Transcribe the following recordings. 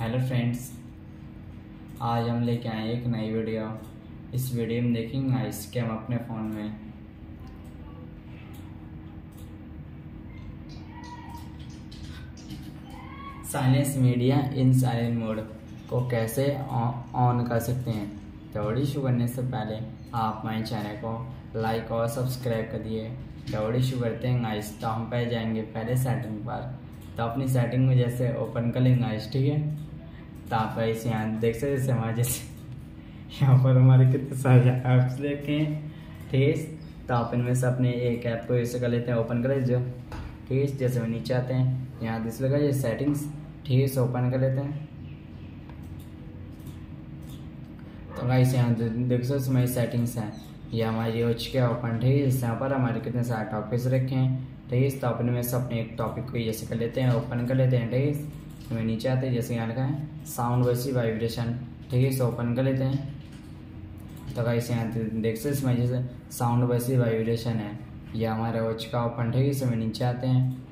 Hello friends आज हम लेके आए एक नई वीडियो इस वीडियो में देखेंगे गाइस कि हम अपने फ़ोन में silence media in silent mode को कैसे ऑन कर सकते हैं। दौड़ी शुरू करने से पहले आप हमारे चैनल को लाइक और सब्सक्राइब कर दिए। दौड़ी शुरू करते हैं गाइस तो हम पहले जाएँगे पहले सेटिंग पर। तो अपनी सेटिंग में जैसे ओपन कर लेंगे गाइस ठीक है? आप ऐसे यहाँ देख सकते जैसे हमारे जैसे। यहाँ पर हमारे कितने सारे ऐप्स देखे ठीक तो आप इनमें से अपने एक ऐप को ऐसे कर लेते हैं ओपन कर लीजिए। ठीक जैसे वो नीचे आते हैं, यहाँ दिस लगा ये सेटिंग्स ठीक ओपन कर लेते हैं। तो गाइस यहाँ देख सकते हमारी सेटिंग्स हैं। ये हमारी हो चुके ओपन ठीक है यहाँ पर हमारे कितने सारे टॉपिक्स रखे हैं, ठीक है? तो अपने में से अपने एक टॉपिक को जैसे कर लेते हैं ओपन कर लेते हैं, ठीक है? हमें नीचे आते हैं, जैसे यहाँ लिखा है साउंड वैसी वाइब्रेशन ठीक है? इसे ओपन कर लेते हैं। तो गाइस यहाँ देख सकते इसमें जैसे साउंड वैसी वाइब्रेशन है। ये हमारा वॉच का ओपन ठीक है? इसमें नीचे आते हैं।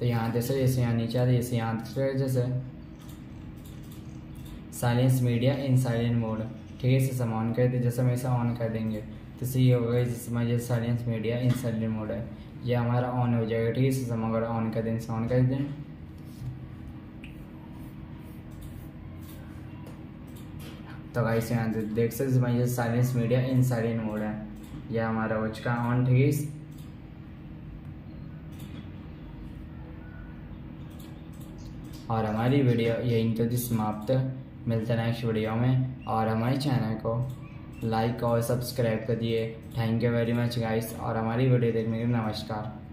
तो यहाँ जैसे जैसे यहाँ नीचे आते जैसे यहाँ जैसे silence media in silent mode, ठीक है, इसे हम ऑन कर दें, जैसे हम इसे ऑन कर देंगे तो इसे ये होगा जिसमें जैसे silence media in silent mode है। ये हमारा ऑन हो जाएगा, ठीक है, इसे हम अगर ऑन कर दें, इसे ऑन कर दें। तो गाइस यहाँ देख सकते हैं ये silence media in silent mode है। यह हमारा वॉच का ऑन ठीक है और हमारी वीडियो यहीं तो समाप्त। मिलते हैं नेक्स्ट वीडियो में। और हमारे चैनल को लाइक और सब्सक्राइब कर दिए। Thank you very much guys और हमारी वीडियो देखने के लिए नमस्कार।